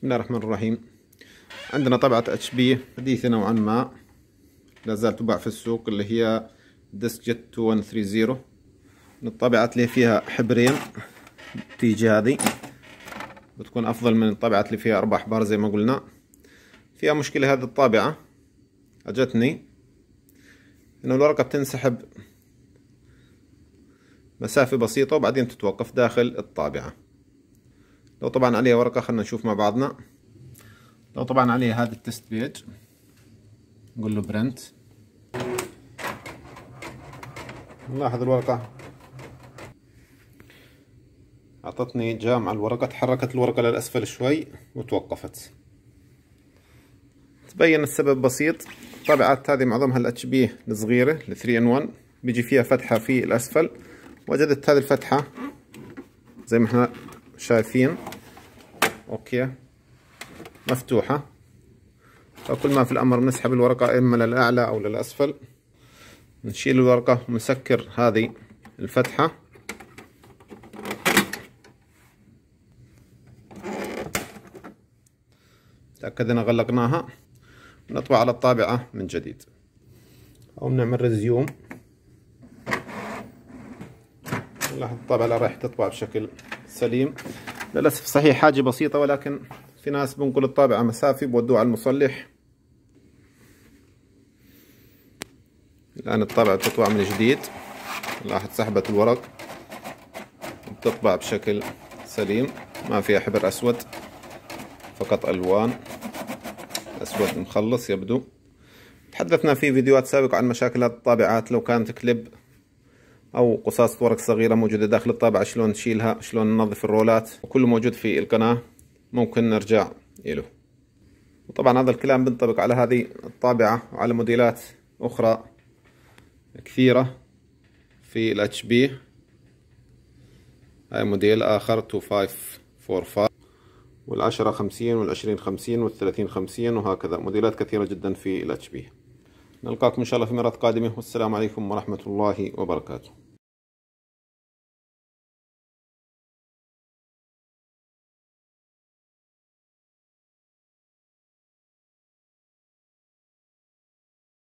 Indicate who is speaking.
Speaker 1: بسم الله الرحمن الرحيم. عندنا طابعة HP حديثة نوعا ما لا زال تباع في السوق اللي هي Deskjet 2130 من الطابعات اللي فيها حبرين تيجي هذه. بتكون أفضل من الطابعات اللي فيها أربع احبار زي ما قلنا. فيها مشكلة هذه الطابعة. أجتني. إنه الورقة بتنسحب مسافة بسيطة وبعدين تتوقف داخل الطابعة. لو طبعنا عليها ورقة خلنا نشوف مع بعضنا. لو طبعنا عليها هذا ال test page. نقول له print نلاحظ الورقة. أعطتني jam على الورقة تحركت الورقة للأسفل شوي وتوقفت. تبين السبب بسيط. الطابعات هذه معظمها ال HP الصغيرة ال 3 in 1 بيجي فيها فتحة في الأسفل. وجدت هذه الفتحة زي ما إحنا شايفين. أوكي. مفتوحة. فكل ما في الأمر نسحب الورقة إما للأعلى أو للأسفل نشيل الورقة ونسكر هذه الفتحة. تأكد أن غلقناها. ونطبع على الطابعة من جديد. أو نعمل ريزيوم نلاحظ الطابعة راح تطبع بشكل سليم. للأسف صحيح حاجة بسيطة ولكن في ناس بنقل الطابعة مسافي بودوها على المصلح. الآن الطابعة بتطبع من جديد. لاحظ سحبة الورق. بتطبع بشكل سليم. ما فيها حبر أسود فقط ألوان. أسود مخلص يبدو. تحدثنا في فيديوهات سابقة عن مشاكل هذه الطابعات. لو كانت كليب أو قصاصة ورق صغيرة موجودة داخل الطابعة. شلون نشيلها شلون ننظف الرولات؟ وكله موجود في القناة. ممكن نرجع له وطبعا هذا الكلام بينطبق على هذه الطابعة وعلى موديلات أخرى كثيرة في ال HP هاي موديل آخر 2545 والعشرة خمسين والعشرين خمسين والثلاثين خمسين وهكذا. موديلات كثيرة جدا في الاتش بي نلقاكم إن شاء الله في مرات قادمة والسلام عليكم ورحمة الله وبركاته.